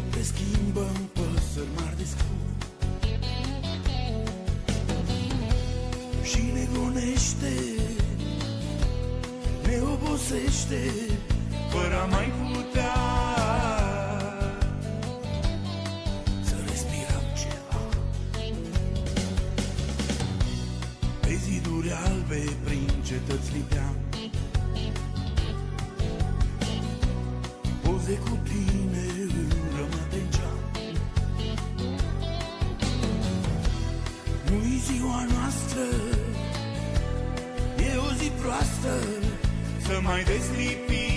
Noapte schimbă în păsări mari de scrum Și ne gonește Ne obosește Fără mai putea. Să respirăm ceva Pe ziduri albe Prin cetăți lipeam. Poze cu they sleepy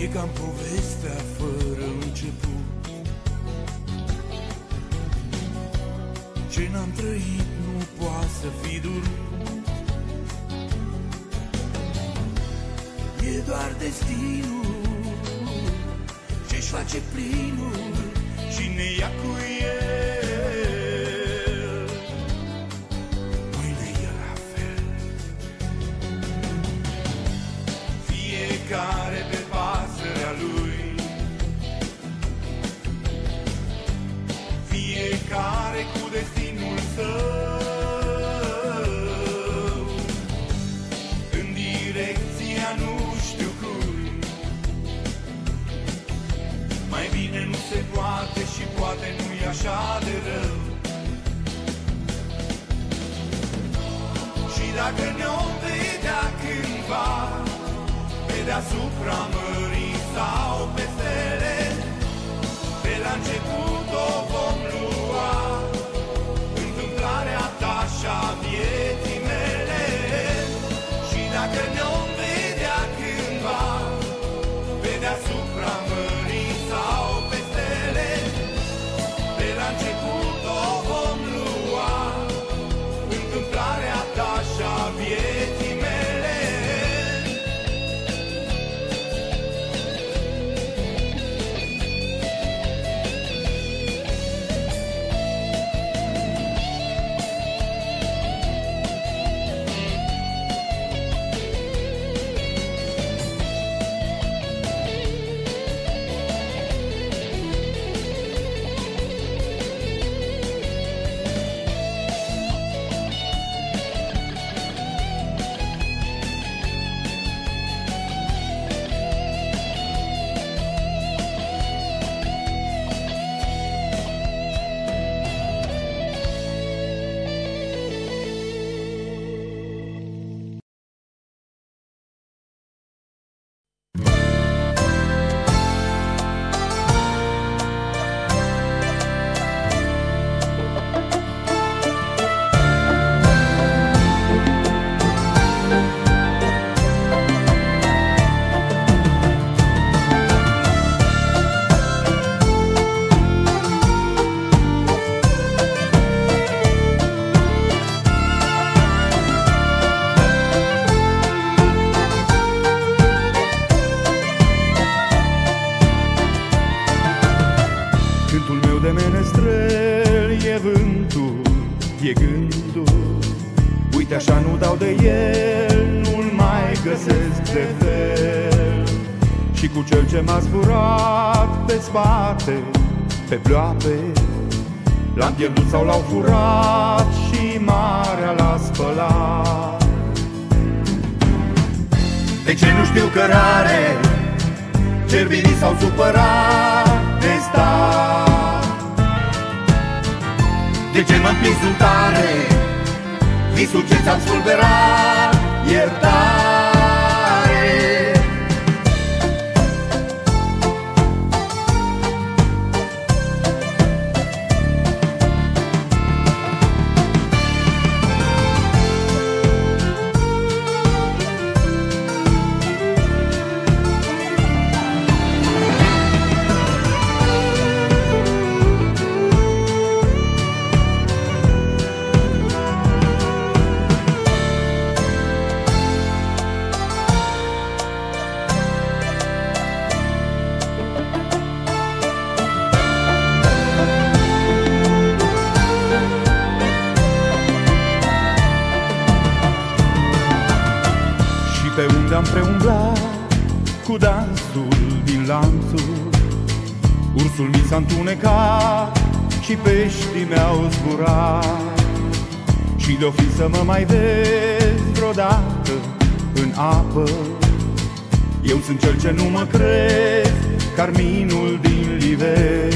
E cam povestea fără început Ce n-am trăit nu poate să fi dur. E doar destinul Ce-și face plinul Și ia cu el bine nu se poate și poate nu e așa de rău. Și dacă ne-om vedea cândva Pe deasupra mă așa nu dau de el Nu-l mai găsesc de fel Și cu cel ce m-a zburat pe spate Pe ploape L-am pierdut sau l-au furat Și marea l-a spălat De ce nu știu cărare? Cerbirii s-au supărat de stat visul ce ți-am spulberat, iertat am preumblat cu dansul din lanțul. Ursul mi s-a întunecat și peștii mi-au zburat. Și de-o fi să mă mai vezi vreodată în apă. Eu sunt cel ce nu mă crezi, carminul din live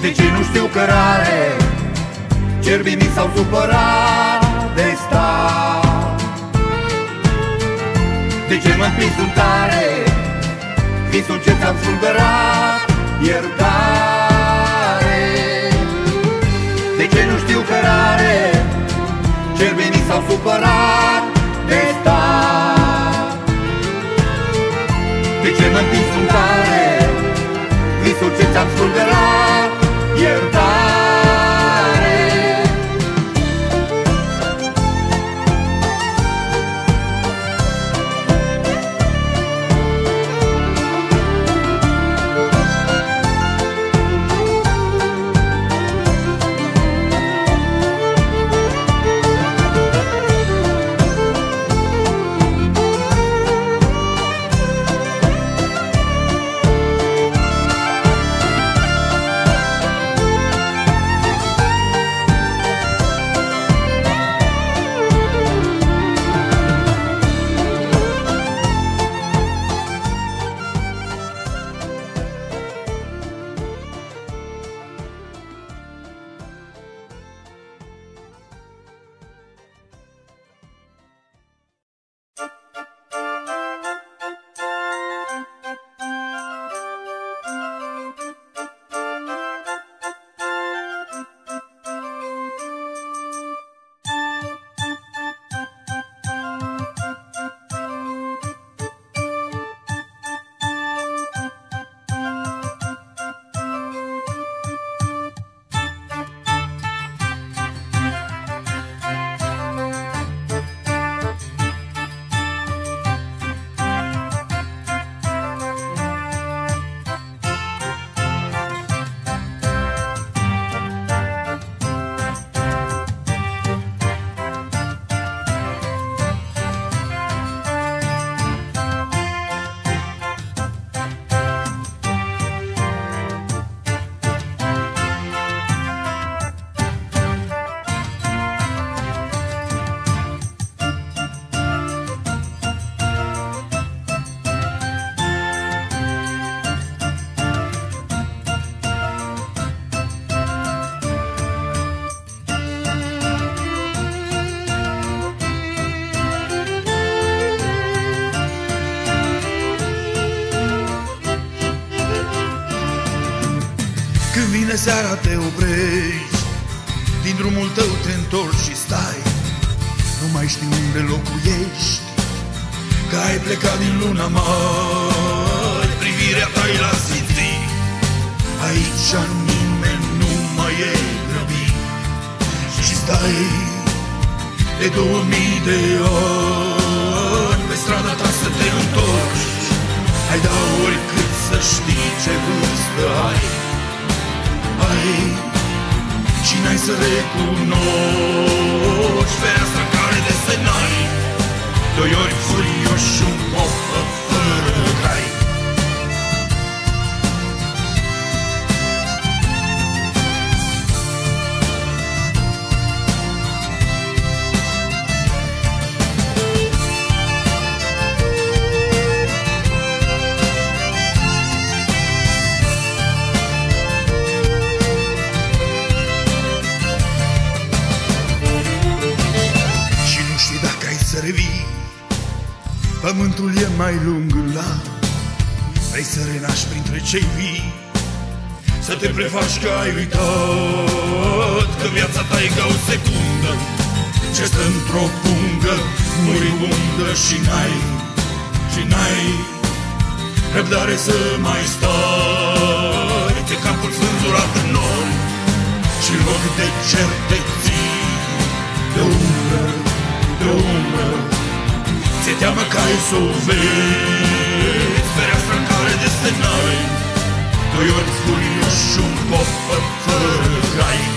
De ce nu știu cărare, cerbii mi s-au supărat de stat de ce mă prins în tare Visul ce ți-am spulberat Iertare. De ce nu știu cărare? Cerbenii s-au supărat De stat. De ce mă prins în tare? Visul ce ți-am spulberat seara te oprești. Din drumul tău te întorci și stai. Nu mai știi unde locuiești Că ai plecat din luna mai Privirea ta e la zi Aici nimeni nu mai e grăbit. Și stai de două mii de ani. Pe strada ta să te întorci. Ai da oricât să știi ce vârstă ai ai Și n-ai să recunoști Fereastra care desenai mai lung la Vrei să renaști printre cei vii Să te prefaci că ai uitat Că viața ta e ca o secundă Ce stă într-o pungă Muribundă și n-ai Și n-ai Răbdare să mai stai. Ți capul sânzurat în nori Și loc de certeții i suvit Feria shtrankare dhe stenaj Dojojnë furin në shumë po për të rëgrajnë